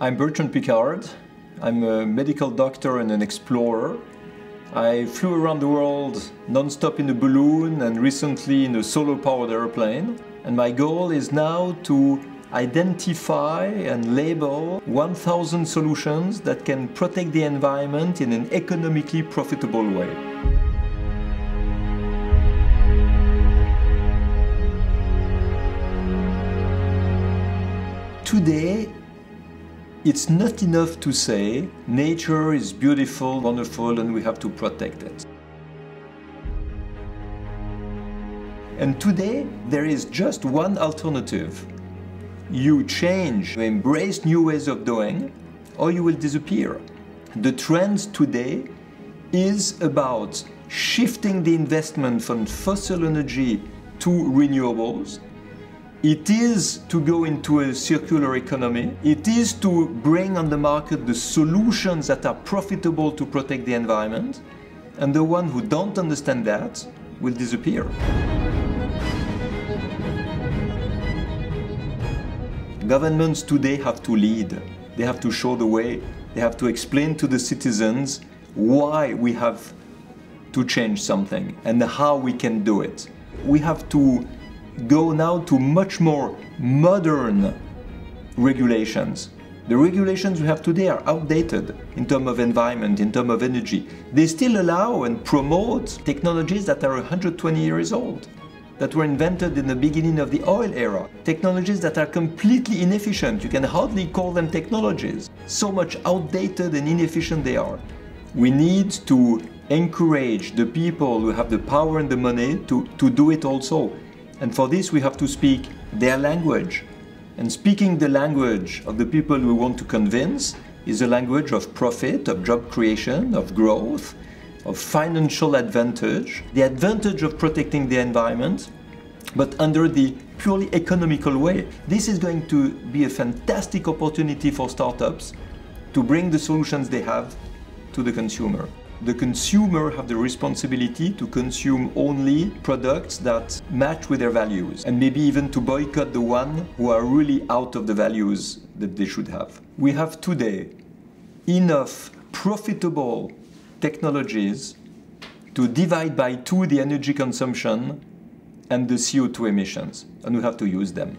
I'm Bertrand Piccard. I'm a medical doctor and an explorer. I flew around the world non-stop in a balloon and recently in a solar-powered airplane. And my goal is now to identify and label 1,000 solutions that can protect the environment in an economically profitable way. Today, it's not enough to say nature is beautiful, wonderful, and we have to protect it. And today, there is just one alternative. You change, you embrace new ways of doing, or you will disappear. The trend today is about shifting the investment from fossil energy to renewables it is to go into a circular economy. It is to bring on the market the solutions that are profitable to protect the environment. And the ones who don't understand that will disappear. Governments today have to lead. They have to show the way. They have to explain to the citizens why we have to change something and how we can do it. We have to go now to much more modern regulations. The regulations we have today are outdated in terms of environment, in terms of energy. They still allow and promote technologies that are 120 years old, that were invented in the beginning of the oil era. Technologies that are completely inefficient. You can hardly call them technologies. So much outdated and inefficient they are. We need to encourage the people who have the power and the money to, to do it also. And for this, we have to speak their language. And speaking the language of the people we want to convince is a language of profit, of job creation, of growth, of financial advantage, the advantage of protecting the environment, but under the purely economical way. This is going to be a fantastic opportunity for startups to bring the solutions they have to the consumer the consumer have the responsibility to consume only products that match with their values and maybe even to boycott the one who are really out of the values that they should have. We have today enough profitable technologies to divide by two the energy consumption and the CO2 emissions, and we have to use them.